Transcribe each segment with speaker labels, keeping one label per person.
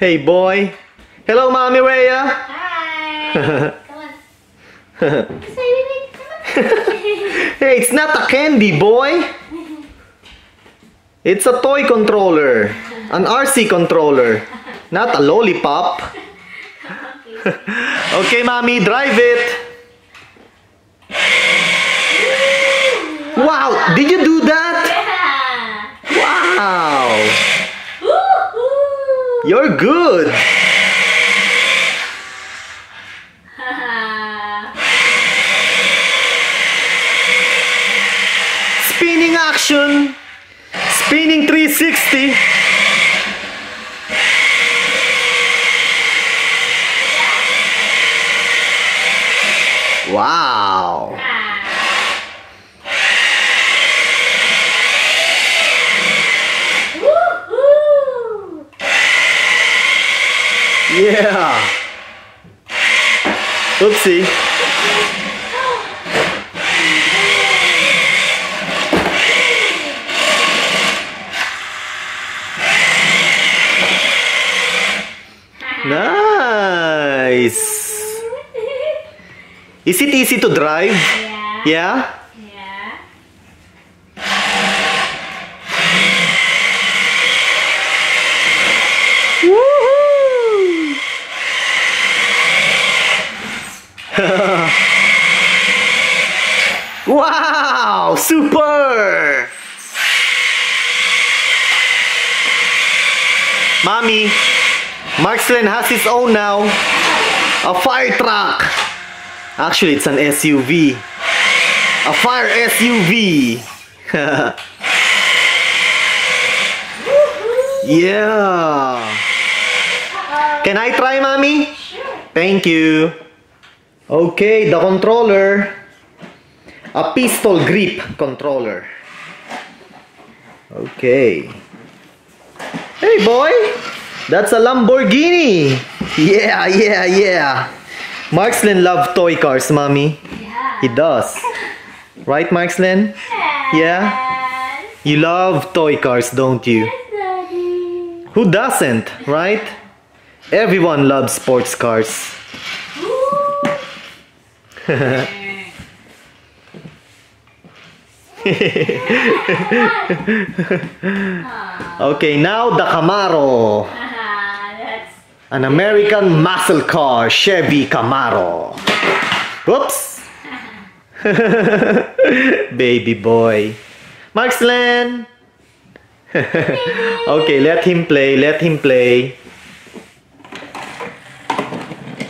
Speaker 1: Hey, boy. Hello, Mommy Rhea.
Speaker 2: Hi. Come on. Say, baby. Come on.
Speaker 1: Hey, it's not a candy, boy. It's a toy controller. An RC controller. Not a lollipop. Okay, mommy, drive it. Wow, did you do that?
Speaker 2: Yeah.
Speaker 1: Wow,
Speaker 2: Woohoo.
Speaker 1: You're good. Spinning action. Spinning 360. Wow. Yeah. Oopsie. Nice. Is it easy to drive?
Speaker 2: Yeah.
Speaker 1: Yeah? Wow! Super! Mommy, Markslen has his own now. A fire truck. Actually, it's an SUV. A fire SUV. yeah. Can I try, mommy?
Speaker 2: Sure.
Speaker 1: Thank you. Okay, the controller. A pistol grip controller. Okay. Hey, boy. That's a Lamborghini. Yeah, yeah, yeah. Markslen love toy cars, mommy.
Speaker 2: Yeah.
Speaker 1: He does. Right, Markslen? Yeah?
Speaker 2: Yes.
Speaker 1: You love toy cars, don't you?
Speaker 2: Yes, Daddy.
Speaker 1: Who doesn't, right? Everyone loves sports cars.
Speaker 2: Woo.
Speaker 1: Okay, now the Camaro. An American muscle car, Chevy Camaro. Whoops! Baby boy. Marksland! okay, let him play, let him play.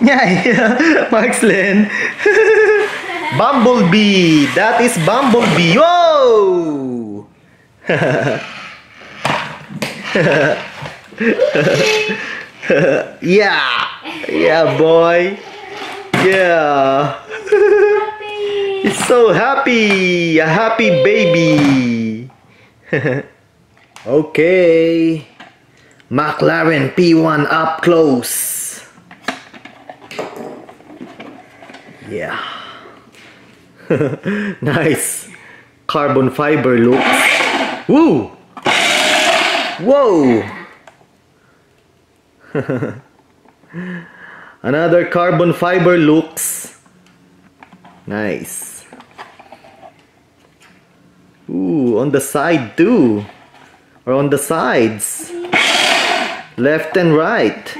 Speaker 1: Yeah, Marksland. Bumblebee! That is Bumblebee! Whoa! yeah! Yeah, boy! Yeah! He's so happy! A happy baby! okay. McLaren P1 up close. Yeah. nice. Carbon fiber looks. Woo! Whoa! Another carbon fiber looks. Nice. Ooh, on the side too. Or on the sides. Left and right.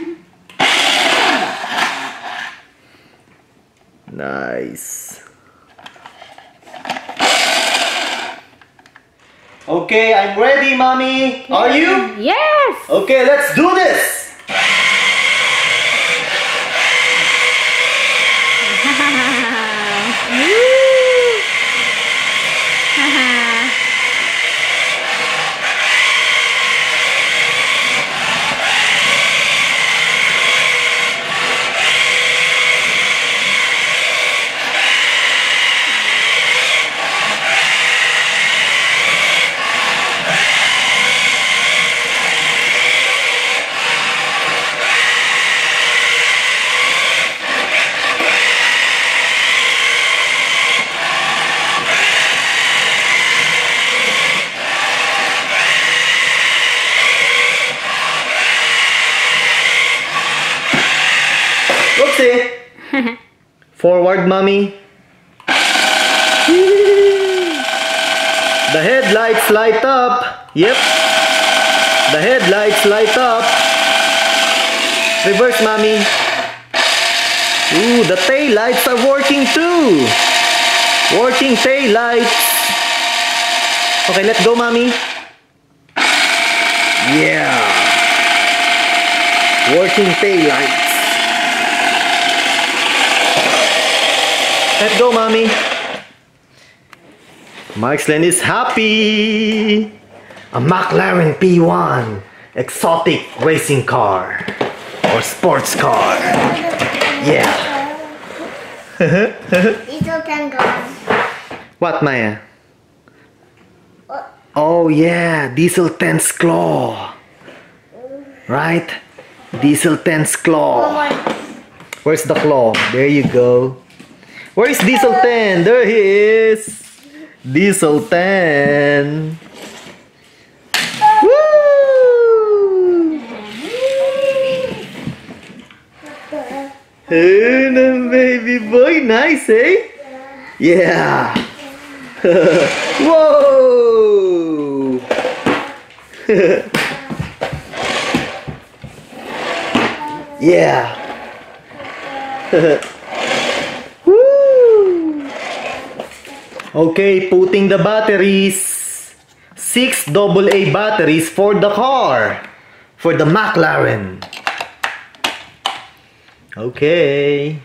Speaker 1: Nice. Okay, I'm ready, mommy. Are you?
Speaker 2: Yes.
Speaker 1: Okay, let's do this. Forward, mommy. The headlights light up. Yep. The headlights light up. Reverse, mommy. Ooh, the tail lights are working too. Working tail lights. Okay, let's go, mommy. Yeah. Working tail lights. Let's go, mommy. Marksland is happy. A McLaren P1 exotic racing car or sports car. Yeah. What, Maya?
Speaker 3: What?
Speaker 1: Oh yeah, Diesel 10's claw. Right? Diesel 10's
Speaker 3: One
Speaker 1: claw. Where's the claw? There you go. Where is Diesel 10? There he is. Diesel 10. Woo! Hey, baby boy, nice, eh? Yeah. Whoa! yeah. Okay, putting the batteries. Six AA batteries for the car. For the McLaren. Okay.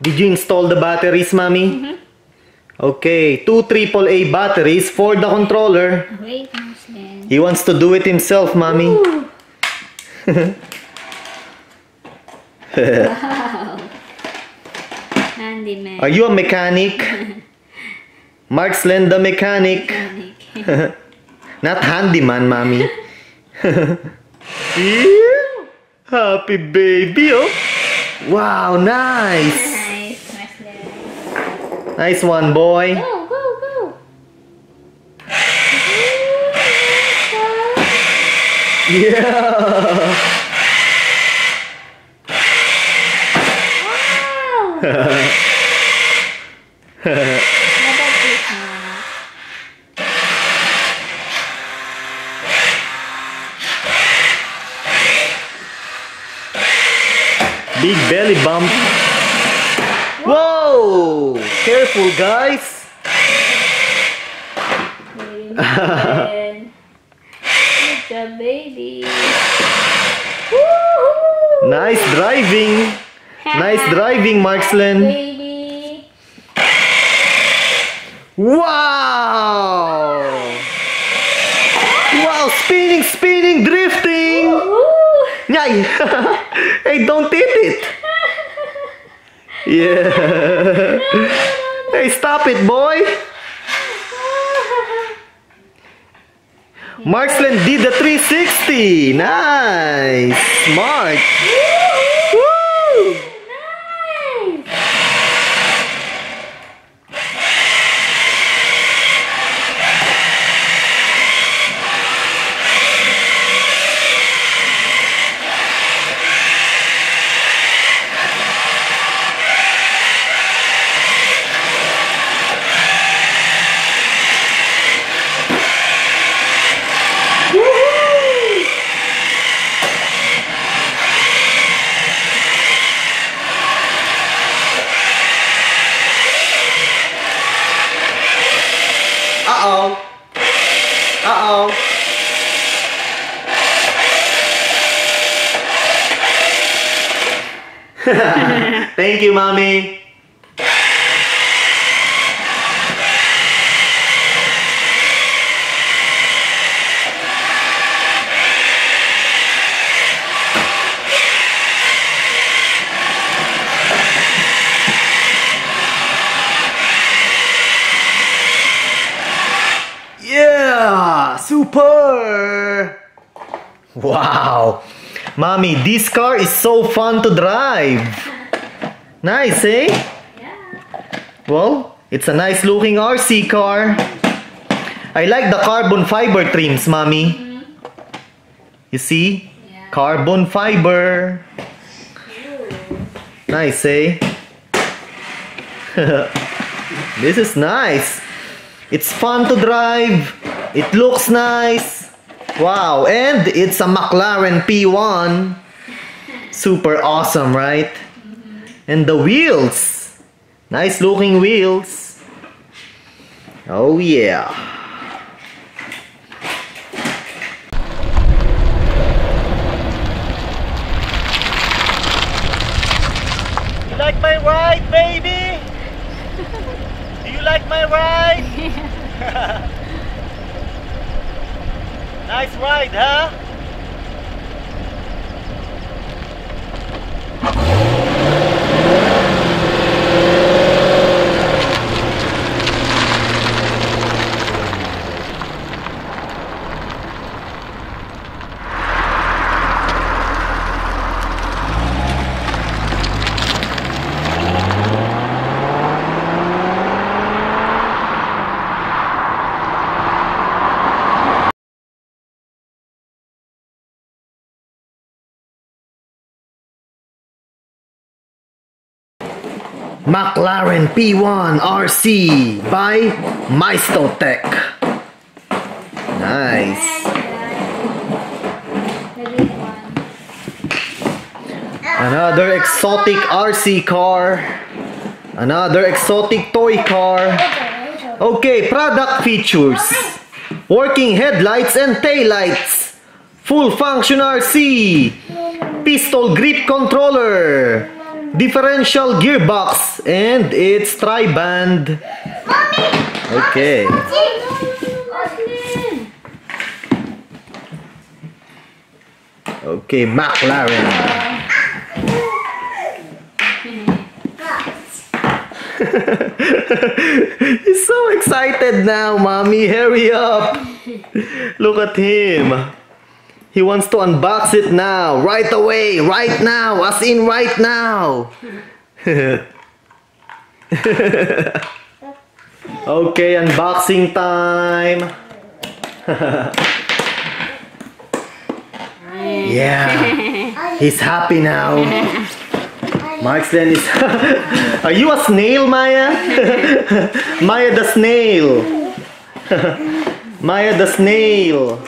Speaker 1: Did you install the batteries, mommy? Mm-hmm. Okay, two AAA batteries for the controller.
Speaker 2: Wait, Muslim.
Speaker 1: He wants to do it himself, mommy.
Speaker 2: Wow. Handyman.
Speaker 1: Are you a mechanic? Mark's Len the mechanic.
Speaker 2: Mechanic.
Speaker 1: Not handyman, mommy. Yeah. Happy baby, oh. Wow, nice.
Speaker 2: nice.
Speaker 1: Nice one, boy.
Speaker 2: Go, go, go.
Speaker 1: Yeah.
Speaker 2: Wow. How about this one?
Speaker 1: Big belly bump. Whoa! Careful, guys.
Speaker 2: Baby Muslim. Good job, baby.
Speaker 1: Nice driving. Nice driving, Markslen.
Speaker 2: Baby.
Speaker 1: Wow! Yay! hey, don't hit it. Yeah. hey, stop it, boy. Marksland did the 360. Nice. Smart. Thank you, mommy. Yeah, super. Wow. Mommy, this car is so fun to drive. Nice, eh?
Speaker 2: Yeah.
Speaker 1: Well, it's a nice looking RC car. I like the carbon fiber trims, mommy. You see?
Speaker 2: Yeah.
Speaker 1: Carbon fiber. Nice, eh? this is nice. It's fun to drive. It looks nice. Wow, and it's a McLaren P1. Super awesome, right? And the wheels. Nice looking wheels. Oh yeah. You like my ride, baby? Do you like my ride? nice ride, huh? McLaren P1 RC by Maisto
Speaker 2: Tech. Nice.
Speaker 1: Another exotic RC car. Another exotic toy car. Okay, product features. Working headlights and taillights. Full function RC. Pistol grip controller. Differential gearbox. And it's tri-band. Okay. Okay, McLaren. He's so excited now, mommy. Hurry up. Look at him. He wants to unbox it now. Right away. Right now. As in right now. okay, unboxing time. yeah. He's happy now. Marksden is. Are you a snail, Maya? Maya the snail. Maya the snail.